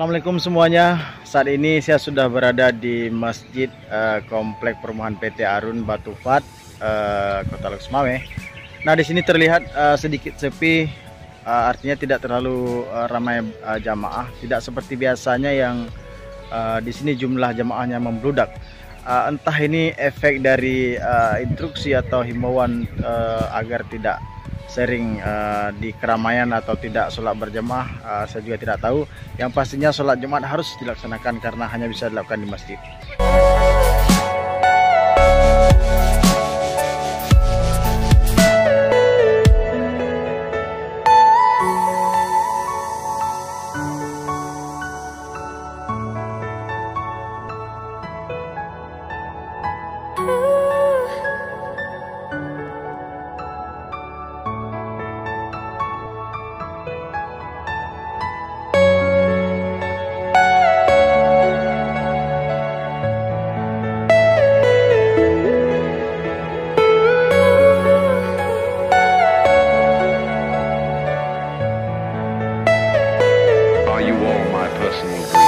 Assalamualaikum semuanya. Saat ini saya sudah berada di Masjid uh, Komplek Perumahan PT Arun Batufat, uh, Kota Loksmawe. Nah, di sini terlihat uh, sedikit sepi, uh, artinya tidak terlalu uh, ramai uh, jamaah, tidak seperti biasanya yang uh, di sini jumlah jamaahnya membludak. Uh, entah ini efek dari uh, instruksi atau himbauan uh, agar tidak sering uh, di keramaian atau tidak sholat berjemaah uh, saya juga tidak tahu. Yang pastinya sholat jumat harus dilaksanakan karena hanya bisa dilakukan di masjid you all my personal